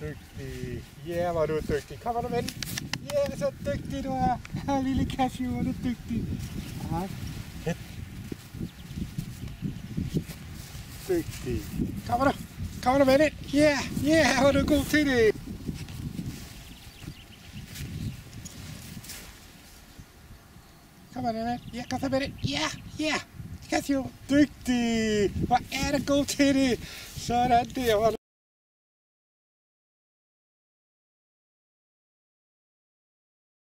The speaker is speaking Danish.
Dygtig. Ja, yeah, hvor er du dygtig. Kom du ven. Ja, yeah, så dygtig du er. Lille cashew, hvor er du dygtig. Ja. Dygtig. Kom du. Kom du ven ind. Ja, ja, hvor er du god til det. Kom on, ven. Ja, kom så med det. Ja, ja. Cashew, dygtig. Hvor er du god til det. Sådan der. Hvor